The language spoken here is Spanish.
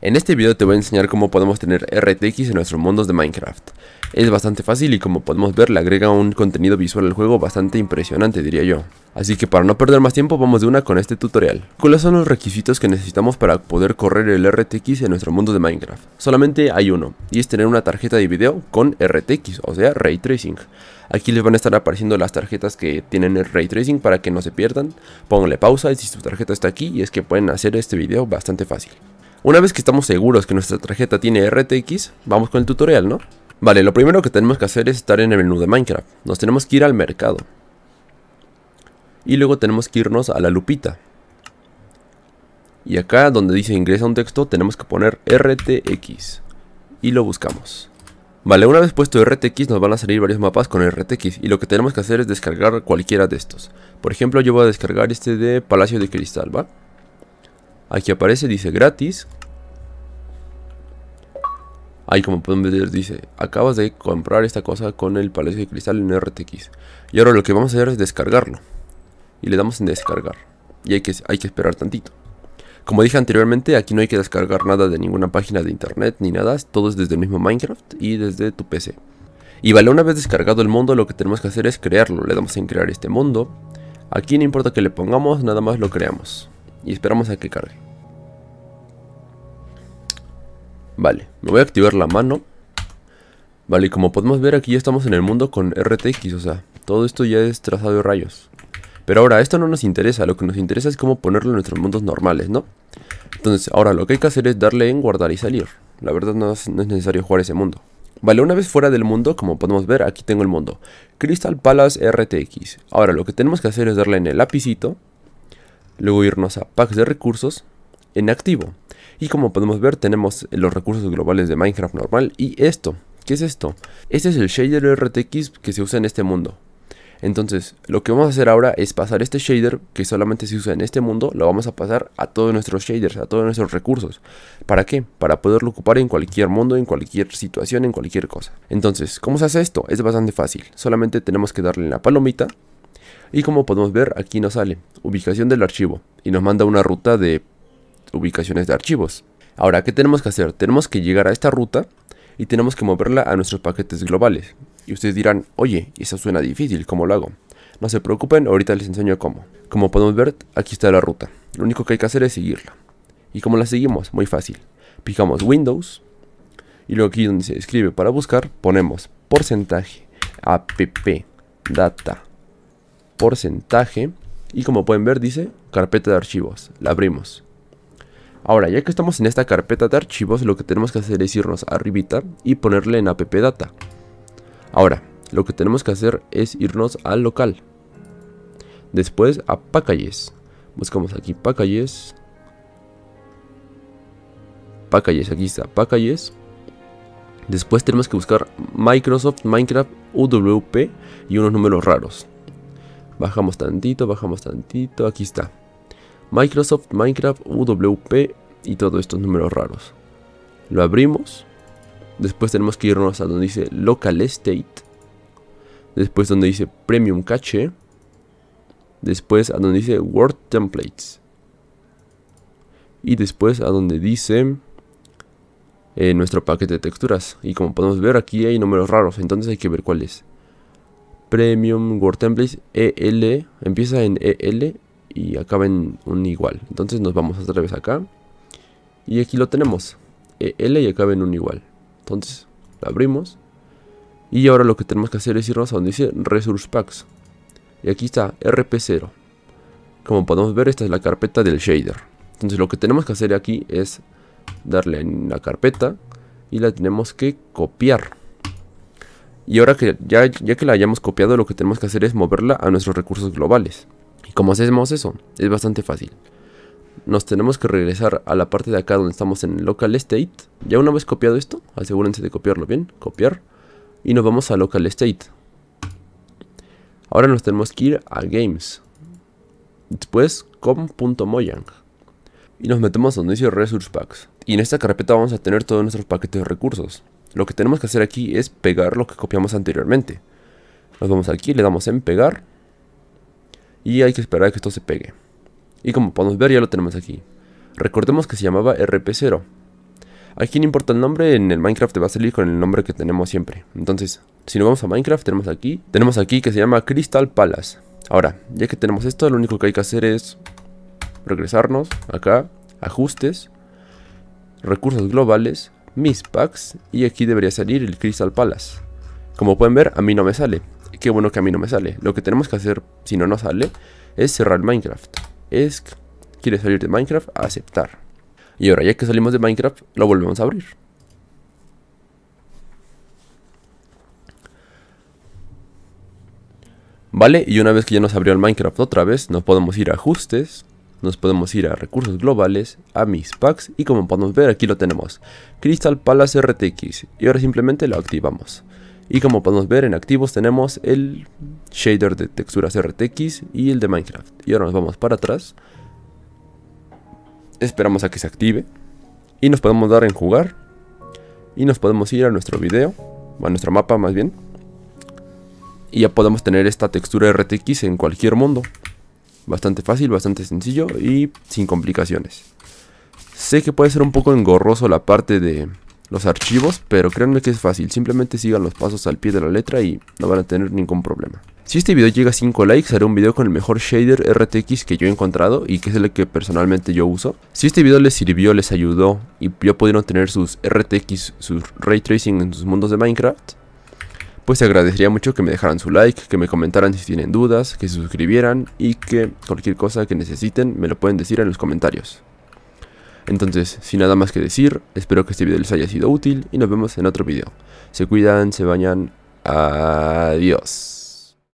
En este video te voy a enseñar cómo podemos tener RTX en nuestros mundos de Minecraft. Es bastante fácil y como podemos ver le agrega un contenido visual al juego bastante impresionante diría yo. Así que para no perder más tiempo vamos de una con este tutorial. ¿Cuáles son los requisitos que necesitamos para poder correr el RTX en nuestro mundo de Minecraft? Solamente hay uno, y es tener una tarjeta de video con RTX, o sea Ray Tracing. Aquí les van a estar apareciendo las tarjetas que tienen el Ray Tracing para que no se pierdan. Pónganle pausa y si su tarjeta está aquí y es que pueden hacer este video bastante fácil. Una vez que estamos seguros que nuestra tarjeta tiene RTX, vamos con el tutorial, ¿no? Vale, lo primero que tenemos que hacer es estar en el menú de Minecraft. Nos tenemos que ir al mercado. Y luego tenemos que irnos a la lupita. Y acá donde dice ingresa un texto tenemos que poner RTX. Y lo buscamos. Vale, una vez puesto RTX nos van a salir varios mapas con RTX. Y lo que tenemos que hacer es descargar cualquiera de estos. Por ejemplo yo voy a descargar este de Palacio de Cristal, ¿va? Aquí aparece, dice gratis. Ahí como pueden ver dice, acabas de comprar esta cosa con el Palacio de Cristal en RTX. Y ahora lo que vamos a hacer es descargarlo. Y le damos en descargar. Y hay que, hay que esperar tantito. Como dije anteriormente, aquí no hay que descargar nada de ninguna página de internet ni nada. Todo es desde el mismo Minecraft y desde tu PC. Y vale, una vez descargado el mundo, lo que tenemos que hacer es crearlo. Le damos en crear este mundo. Aquí no importa que le pongamos, nada más lo creamos y esperamos a que cargue. Vale, me voy a activar la mano. Vale, y como podemos ver aquí ya estamos en el mundo con RTX, o sea, todo esto ya es trazado de rayos. Pero ahora, esto no nos interesa, lo que nos interesa es cómo ponerlo en nuestros mundos normales, ¿no? Entonces, ahora lo que hay que hacer es darle en guardar y salir. La verdad no es, necesario jugar ese mundo. Vale, una vez fuera del mundo, como podemos ver, aquí tengo el mundo. Crystal Palace RTX. Ahora lo que tenemos que hacer es darle en el lapicito Luego irnos a packs de recursos en activo. Y como podemos ver tenemos los recursos globales de Minecraft normal y esto. ¿Qué es esto? Este es el shader RTX que se usa en este mundo. Entonces, lo que vamos a hacer ahora es pasar este shader que solamente se usa en este mundo, lo vamos a pasar a todos nuestros shaders, a todos nuestros recursos. ¿Para qué? Para poderlo ocupar en cualquier mundo, en cualquier situación, en cualquier cosa. Entonces, ¿cómo se hace esto? Es bastante fácil. Solamente tenemos que darle en la palomita y como podemos ver aquí nos sale ubicación del archivo y nos manda una ruta de ubicaciones de archivos. Ahora, ¿qué tenemos que hacer? Tenemos que llegar a esta ruta y tenemos que moverla a nuestros paquetes globales. Y ustedes dirán, oye, eso suena difícil, ¿cómo lo hago? No se preocupen, ahorita les enseño cómo. Como podemos ver, aquí está la ruta. Lo único que hay que hacer es seguirla. ¿Y cómo la seguimos? Muy fácil. Picamos Windows y luego aquí donde se escribe para buscar ponemos porcentaje app data porcentaje y como pueden ver dice carpeta de archivos. La abrimos. Ahora, ya que estamos en esta carpeta de archivos, lo que tenemos que hacer es irnos arribita y ponerle en appdata. Ahora, lo que tenemos que hacer es irnos al local. Después a packages. Buscamos aquí packages. Packages, aquí está packages. Después tenemos que buscar Microsoft Minecraft UWP y unos números raros. Bajamos tantito, bajamos tantito. Aquí está. Microsoft, Minecraft, UWP y todos estos números raros. Lo abrimos. Después tenemos que irnos a donde dice Local State. Después donde dice Premium Cache. Después a donde dice Word Templates. Y después a donde dice eh, nuestro paquete de texturas. Y como podemos ver aquí hay números raros. Entonces hay que ver cuál es. Premium Word Templates EL, empieza en EL y acaba en un igual. Entonces nos vamos otra vez acá. Y aquí lo tenemos. EL y acaba en un igual. Entonces lo abrimos. Y ahora lo que tenemos que hacer es irnos a donde dice Resource Packs. Y aquí está RP0. Como podemos ver, esta es la carpeta del shader. Entonces lo que tenemos que hacer aquí es darle en la carpeta y la tenemos que copiar. Y ahora que ya, ya que la hayamos copiado, lo que tenemos que hacer es moverla a nuestros recursos globales. ¿Y cómo hacemos eso? Es bastante fácil. Nos tenemos que regresar a la parte de acá donde estamos en local state. Ya una vez copiado esto, asegúrense de copiarlo bien. Copiar. Y nos vamos a local state. Ahora nos tenemos que ir a games. Después com.mojang. Y nos metemos donde dice resource packs. Y en esta carpeta vamos a tener todos nuestros paquetes de recursos. Lo que tenemos que hacer aquí es pegar lo que copiamos anteriormente. Nos vamos aquí, le damos en pegar. Y hay que esperar a que esto se pegue. Y como podemos ver ya lo tenemos aquí. Recordemos que se llamaba RP0. Aquí no importa el nombre, en el Minecraft te va a salir con el nombre que tenemos siempre. Entonces, si nos vamos a Minecraft, tenemos aquí, tenemos aquí que se llama Crystal Palace. Ahora, ya que tenemos esto, lo único que hay que hacer es regresarnos acá, ajustes, recursos globales, mis packs, y aquí debería salir el Crystal Palace. Como pueden ver, a mí no me sale. Qué bueno que a mí no me sale. Lo que tenemos que hacer, si no nos sale, es cerrar Minecraft. Es, quiere salir de Minecraft, aceptar. Y ahora ya que salimos de Minecraft, lo volvemos a abrir. Vale, y una vez que ya nos abrió el Minecraft otra vez, nos podemos ir a ajustes, nos podemos ir a recursos globales, a mis packs y como podemos ver aquí lo tenemos, Crystal Palace RTX y ahora simplemente lo activamos. Y como podemos ver en activos tenemos el shader de texturas RTX y el de Minecraft. Y ahora nos vamos para atrás esperamos a que se active y nos podemos dar en jugar y nos podemos ir a nuestro video, a nuestro mapa más bien. Y ya podemos tener esta textura RTX en cualquier mundo. Bastante fácil, bastante sencillo y sin complicaciones. Sé que puede ser un poco engorroso la parte de los archivos, pero créanme que es fácil. Simplemente sigan los pasos al pie de la letra y no van a tener ningún problema. Si este video llega a 5 likes, haré un video con el mejor shader RTX que yo he encontrado y que es el que personalmente yo uso. Si este video les sirvió, les ayudó y ya pudieron tener sus RTX, sus Ray Tracing en sus mundos de Minecraft, pues agradecería mucho que me dejaran su like, que me comentaran si tienen dudas, que se suscribieran y que cualquier cosa que necesiten me lo pueden decir en los comentarios. Entonces, sin nada más que decir, espero que este video les haya sido útil y nos vemos en otro video. Se cuidan, se bañan, adiós.